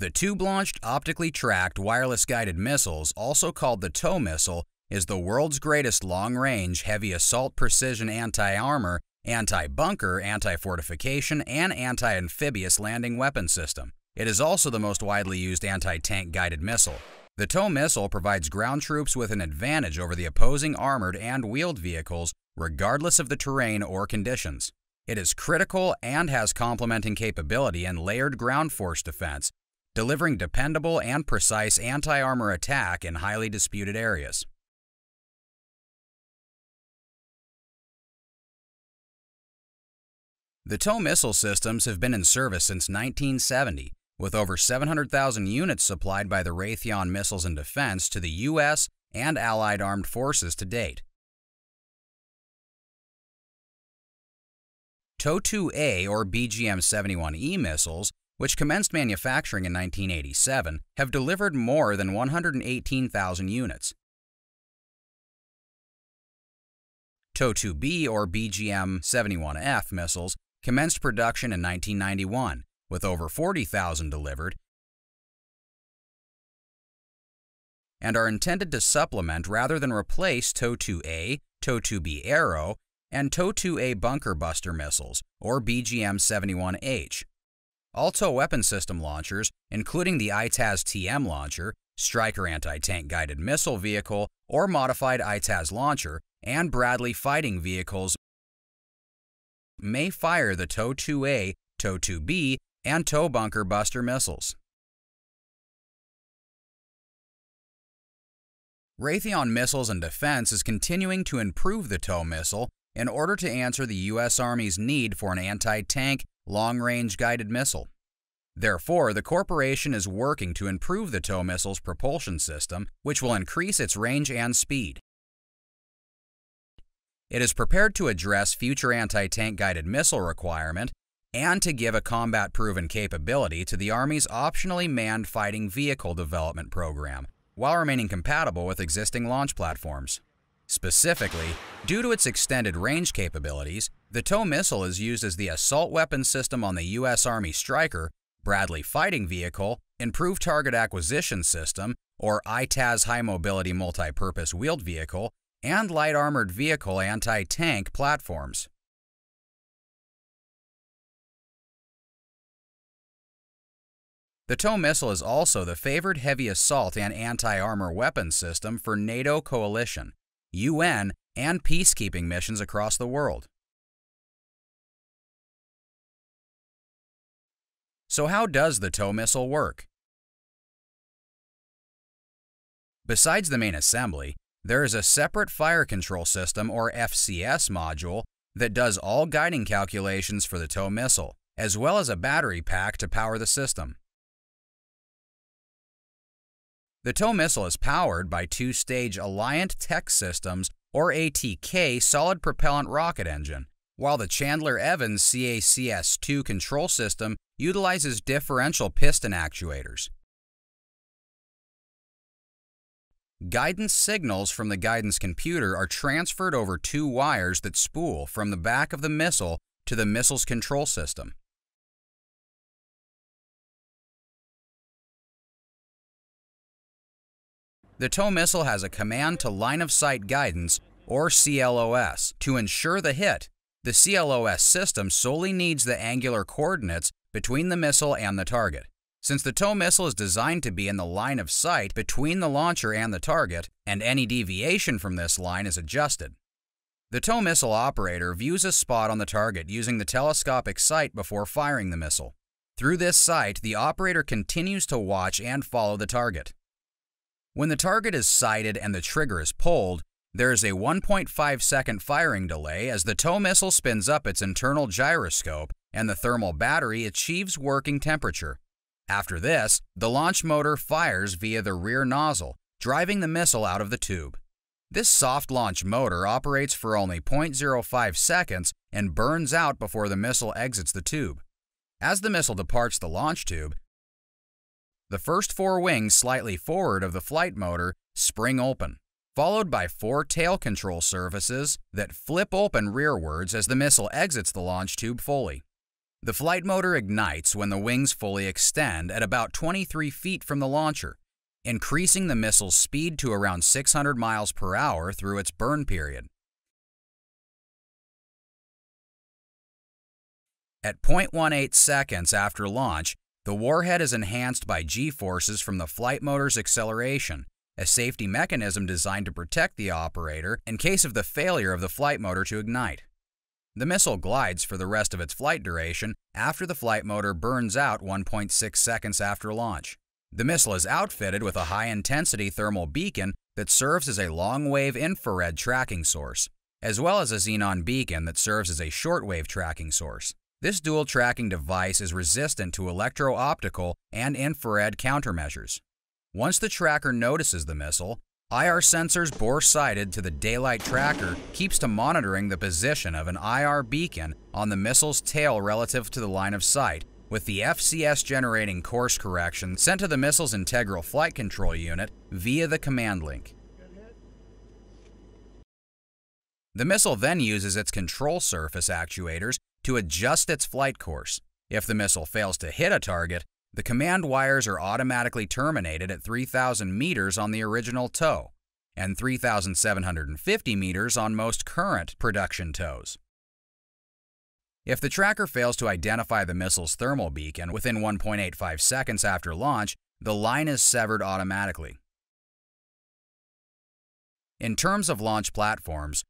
The tube-launched, optically tracked, wireless guided missiles, also called the TOW missile, is the world's greatest long-range, heavy assault precision anti-armor, anti-bunker, anti-fortification, and anti-amphibious landing weapon system. It is also the most widely used anti-tank guided missile. The TOW missile provides ground troops with an advantage over the opposing armored and wheeled vehicles regardless of the terrain or conditions. It is critical and has complementing capability in layered ground force defense, delivering dependable and precise anti-armor attack in highly disputed areas. The TOW missile systems have been in service since 1970, with over 700,000 units supplied by the Raytheon Missiles and Defense to the U.S. and Allied armed forces to date. TOW-2A or BGM-71E missiles which commenced manufacturing in 1987, have delivered more than 118,000 units. TOW-2B or BGM-71F missiles commenced production in 1991, with over 40,000 delivered, and are intended to supplement rather than replace TOW-2A, TOW-2B Aero, and TOW-2A Bunker Buster missiles, or BGM-71H. All TOW weapon system launchers, including the ITAS-TM launcher, Stryker anti-tank guided missile vehicle, or modified ITAS launcher, and Bradley fighting vehicles may fire the TOW-2A, TOW-2B, and TOW bunker buster missiles. Raytheon Missiles and Defense is continuing to improve the TOW missile in order to answer the U.S. Army's need for an anti-tank long-range guided missile. Therefore, the corporation is working to improve the TOW missile's propulsion system, which will increase its range and speed. It is prepared to address future anti-tank guided missile requirement and to give a combat-proven capability to the Army's optionally manned fighting vehicle development program, while remaining compatible with existing launch platforms. Specifically, due to its extended range capabilities, the TOW missile is used as the assault weapon system on the U.S. Army Stryker, Bradley Fighting Vehicle, Improved Target Acquisition System, or ITAS High Mobility Multi-Purpose Wheeled Vehicle, and Light Armored Vehicle anti-tank platforms. The TOW missile is also the favored heavy assault and anti-armor weapons system for NATO coalition, UN, and peacekeeping missions across the world. So how does the TOW missile work? Besides the main assembly, there is a separate fire control system or FCS module that does all guiding calculations for the TOW missile, as well as a battery pack to power the system. The TOW missile is powered by two-stage Alliant Techsystems or ATK solid propellant rocket engine, while the Chandler Evans CACS-2 control system utilizes differential piston actuators. Guidance signals from the guidance computer are transferred over two wires that spool from the back of the missile to the missile's control system. The TOW missile has a command to line of sight guidance, or CLOS, to ensure the hit. The CLOS system solely needs the angular coordinates between the missile and the target. Since the TOW missile is designed to be in the line of sight between the launcher and the target, and any deviation from this line is adjusted. The TOW missile operator views a spot on the target using the telescopic sight before firing the missile. Through this sight, the operator continues to watch and follow the target. When the target is sighted and the trigger is pulled, there is a 1.5 second firing delay as the TOW missile spins up its internal gyroscope and the thermal battery achieves working temperature. After this, the launch motor fires via the rear nozzle, driving the missile out of the tube. This soft launch motor operates for only 0.05 seconds and burns out before the missile exits the tube. As the missile departs the launch tube, the first four wings slightly forward of the flight motor spring open, followed by four tail control surfaces that flip open rearwards as the missile exits the launch tube fully. The flight motor ignites when the wings fully extend at about 23 feet from the launcher, increasing the missile's speed to around 600 miles per hour through its burn period. At 0.18 seconds after launch, the warhead is enhanced by g-forces from the flight motor's acceleration, a safety mechanism designed to protect the operator in case of the failure of the flight motor to ignite. The missile glides for the rest of its flight duration after the flight motor burns out 1.6 seconds after launch. The missile is outfitted with a high-intensity thermal beacon that serves as a long-wave infrared tracking source, as well as a xenon beacon that serves as a short-wave tracking source. This dual tracking device is resistant to electro-optical and infrared countermeasures. Once the tracker notices the missile, IR sensors bore-sighted to the daylight tracker keeps to monitoring the position of an IR beacon on the missile's tail relative to the line of sight, with the FCS generating course correction sent to the missile's integral flight control unit via the command link. The missile then uses its control surface actuators to adjust its flight course. If the missile fails to hit a target, the command wires are automatically terminated at 3,000 meters on the original tow and 3,750 meters on most current production tows. If the tracker fails to identify the missile's thermal beacon within 1.85 seconds after launch, the line is severed automatically. In terms of launch platforms,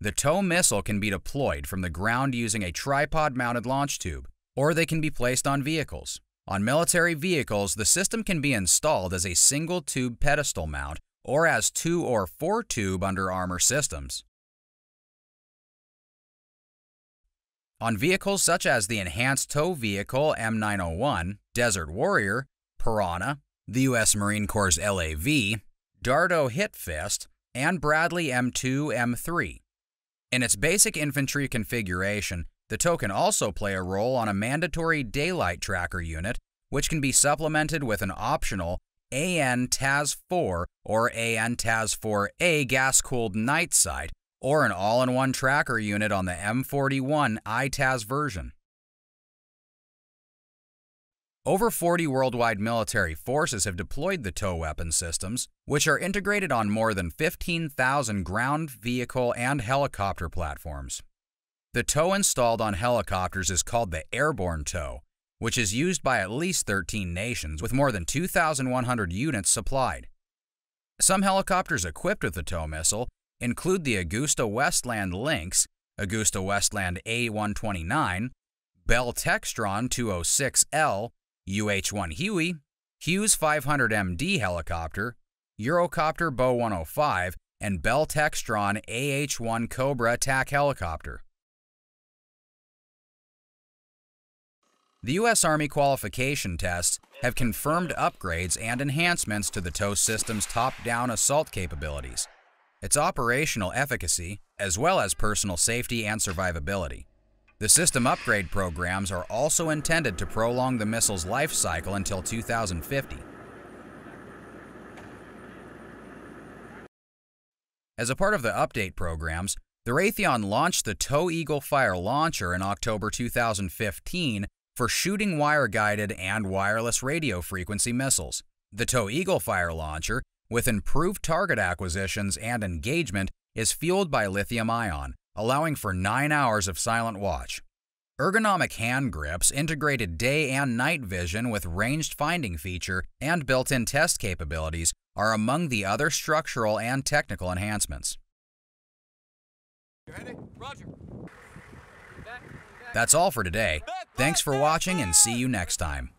The TOW missile can be deployed from the ground using a tripod-mounted launch tube, or they can be placed on vehicles. On military vehicles, the system can be installed as a single-tube pedestal mount or as two or four-tube under armor systems. On vehicles such as the Enhanced Tow Vehicle M901, Desert Warrior, Piranha, the U.S. Marine Corps' LAV, Dardo Hitfist, and Bradley M2 M3. In its basic infantry configuration, the TOW can also play a role on a mandatory daylight tracker unit, which can be supplemented with an optional AN TAS-4 or AN TAS-4A gas-cooled night sight, or an all-in-one tracker unit on the M41 ITAS version. Over 40 worldwide military forces have deployed the tow weapon systems, which are integrated on more than 15,000 ground, vehicle, and helicopter platforms. The tow installed on helicopters is called the airborne tow, which is used by at least 13 nations with more than 2,100 units supplied. Some helicopters equipped with the tow missile include the AgustaWestland Lynx, AgustaWestland A129, Bell Textron 206L, UH-1 Huey, Hughes 500MD helicopter, Eurocopter Bo 105, and Bell Textron AH-1 Cobra attack helicopter. The U.S. Army qualification tests have confirmed upgrades and enhancements to the TOW system's top-down assault capabilities, its operational efficacy, as well as personal safety and survivability. The system upgrade programs are also intended to prolong the missile's life cycle until 2050. As a part of the update programs, the Raytheon launched the TOW Eagle Fire launcher in October 2015 for shooting wire-guided and wireless radio frequency missiles. The TOW Eagle Fire launcher, with improved target acquisitions and engagement, is fueled by lithium ion, allowing for 9 hours of silent watch. Ergonomic hand grips integrated day and night vision with ranged finding feature and built-in test capabilities are among the other structural and technical enhancements. That's all for today. Thanks for watching and see you next time.